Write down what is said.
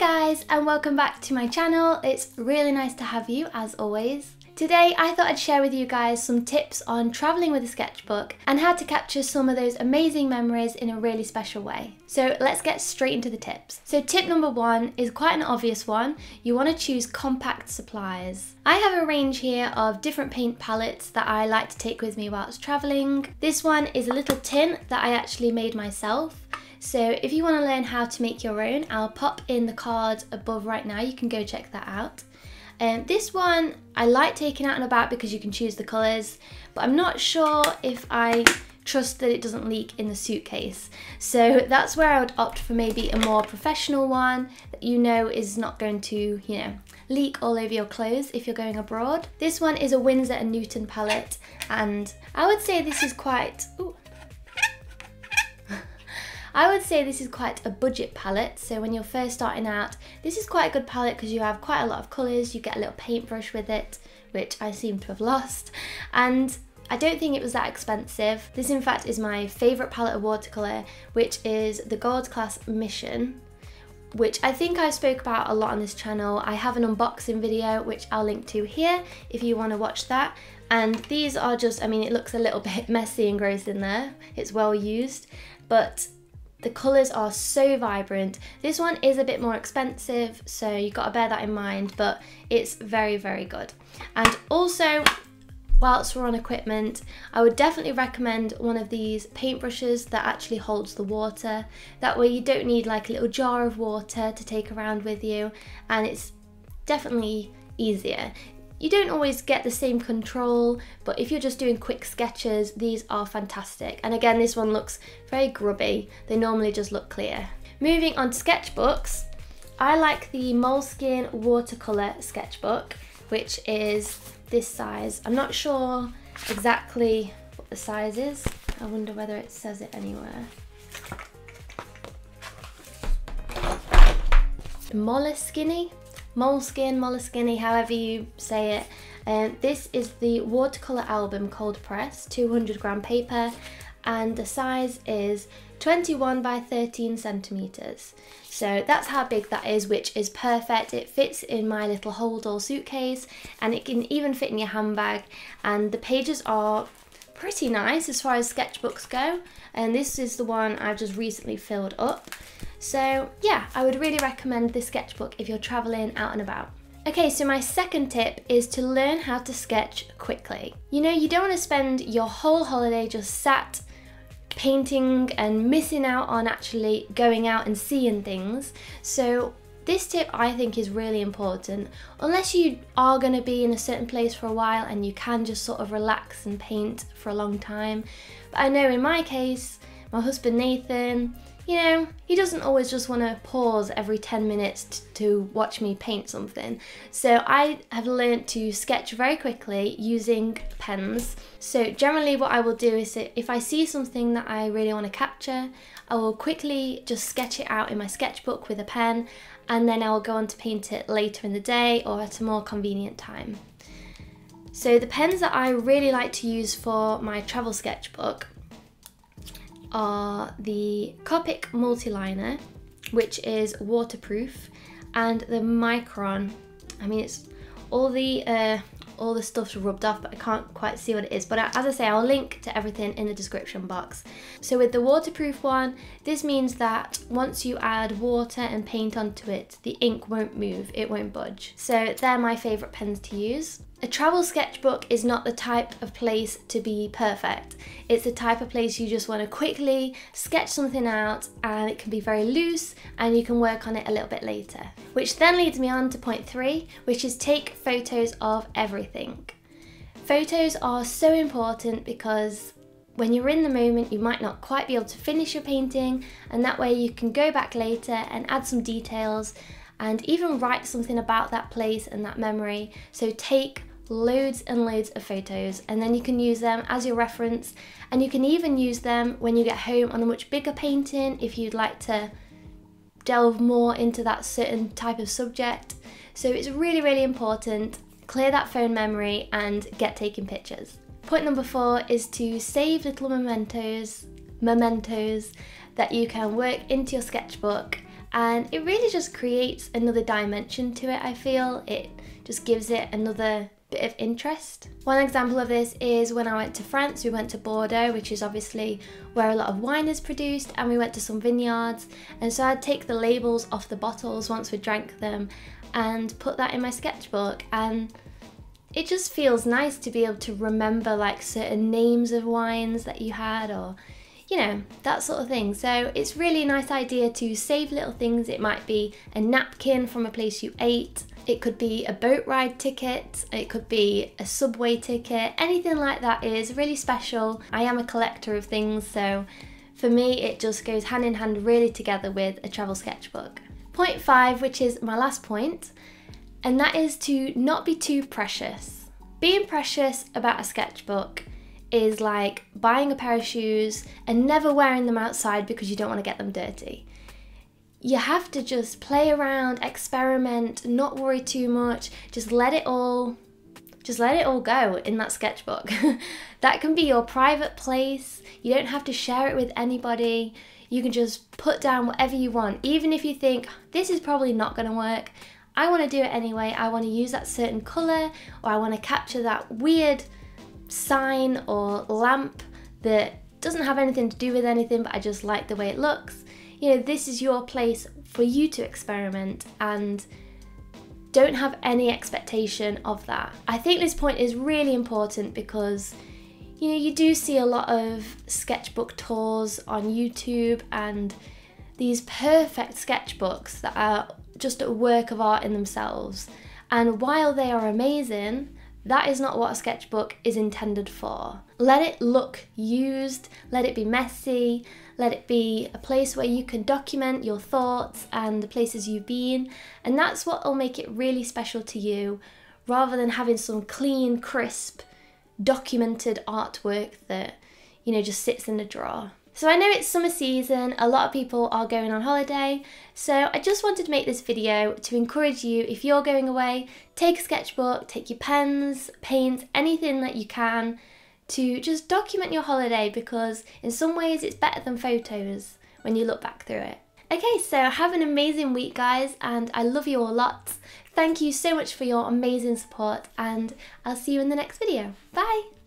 guys and welcome back to my channel. It's really nice to have you as always. Today I thought I'd share with you guys some tips on travelling with a sketchbook and how to capture some of those amazing memories in a really special way. So let's get straight into the tips. So tip number one is quite an obvious one. You want to choose compact supplies. I have a range here of different paint palettes that I like to take with me whilst travelling. This one is a little tin that I actually made myself. So if you want to learn how to make your own, I'll pop in the card above right now. You can go check that out. Um, this one I like taking out and about because you can choose the colours, but I'm not sure if I trust that it doesn't leak in the suitcase. So that's where I would opt for maybe a more professional one that you know is not going to, you know, leak all over your clothes if you're going abroad. This one is a Winsor & Newton palette and I would say this is quite, ooh, I would say this is quite a budget palette, so when you're first starting out, this is quite a good palette because you have quite a lot of colours, you get a little paintbrush with it, which I seem to have lost, and I don't think it was that expensive. This in fact is my favourite palette of watercolour, which is the Gold Class Mission, which I think I spoke about a lot on this channel. I have an unboxing video, which I'll link to here if you want to watch that. And these are just, I mean, it looks a little bit messy and gross in there. It's well used, but the colours are so vibrant. This one is a bit more expensive, so you've got to bear that in mind, but it's very, very good. And also, whilst we're on equipment, I would definitely recommend one of these paintbrushes that actually holds the water. That way you don't need like a little jar of water to take around with you, and it's definitely easier. You don't always get the same control, but if you're just doing quick sketches, these are fantastic. And again, this one looks very grubby. They normally just look clear. Moving on to sketchbooks, I like the Moleskine watercolour sketchbook, which is this size. I'm not sure exactly what the size is. I wonder whether it says it anywhere. Moleskine Moleskine, Moleskine, however you say it. Um, this is the watercolour album cold press, 200 gram paper, and the size is 21 by 13 centimetres. So that's how big that is, which is perfect. It fits in my little hold all suitcase and it can even fit in your handbag. And the pages are pretty nice as far as sketchbooks go. And this is the one I've just recently filled up. So yeah, I would really recommend this sketchbook if you're traveling out and about. Okay, so my second tip is to learn how to sketch quickly. You know, you don't want to spend your whole holiday just sat painting and missing out on actually going out and seeing things. So this tip I think is really important. Unless you are going to be in a certain place for a while and you can just sort of relax and paint for a long time. But I know in my case, my husband Nathan, you know, he doesn't always just want to pause every 10 minutes to watch me paint something. So I have learned to sketch very quickly using pens. So generally what I will do is if I see something that I really want to capture, I will quickly just sketch it out in my sketchbook with a pen and then I will go on to paint it later in the day or at a more convenient time. So the pens that I really like to use for my travel sketchbook are the Copic Multiliner, which is waterproof, and the Micron. I mean, it's all the uh, all the stuff's rubbed off, but I can't quite see what it is. But as I say, I'll link to everything in the description box. So with the waterproof one, this means that once you add water and paint onto it, the ink won't move, it won't budge. So they're my favourite pens to use. A travel sketchbook is not the type of place to be perfect. It's the type of place you just want to quickly sketch something out and it can be very loose and you can work on it a little bit later. Which then leads me on to point three, which is take photos of everything. Photos are so important because when you're in the moment, you might not quite be able to finish your painting and that way you can go back later and add some details and even write something about that place and that memory. So take loads and loads of photos and then you can use them as your reference and you can even use them when you get home on a much bigger painting if you'd like to delve more into that certain type of subject. So it's really, really important. Clear that phone memory and get taking pictures. Point number four is to save little mementos, mementos that you can work into your sketchbook and it really just creates another dimension to it, I feel. It just gives it another of interest. One example of this is when I went to France, we went to Bordeaux, which is obviously where a lot of wine is produced, and we went to some vineyards. And so I'd take the labels off the bottles once we drank them and put that in my sketchbook. And it just feels nice to be able to remember like certain names of wines that you had or you know, that sort of thing. So it's really a nice idea to save little things. It might be a napkin from a place you ate, it could be a boat ride ticket, it could be a subway ticket, anything like that is really special. I am a collector of things, so for me, it just goes hand in hand really together with a travel sketchbook. Point five, which is my last point, and that is to not be too precious. Being precious about a sketchbook is like buying a pair of shoes and never wearing them outside because you don't want to get them dirty. You have to just play around, experiment, not worry too much, just let it all just let it all go in that sketchbook. that can be your private place. You don't have to share it with anybody. You can just put down whatever you want, even if you think this is probably not going to work. I want to do it anyway. I want to use that certain color or I want to capture that weird sign or lamp that doesn't have anything to do with anything, but I just like the way it looks. You know, this is your place for you to experiment and don't have any expectation of that. I think this point is really important because you know, you do see a lot of sketchbook tours on YouTube and these perfect sketchbooks that are just a work of art in themselves. And while they are amazing, that is not what a sketchbook is intended for. Let it look used, let it be messy, let it be a place where you can document your thoughts and the places you've been, and that's what will make it really special to you rather than having some clean, crisp, documented artwork that, you know, just sits in a drawer. So I know it's summer season, a lot of people are going on holiday, so I just wanted to make this video to encourage you, if you're going away, take a sketchbook, take your pens, paints, anything that you can to just document your holiday because in some ways it's better than photos when you look back through it. Okay, so have an amazing week guys and I love you all lots. Thank you so much for your amazing support and I'll see you in the next video. Bye!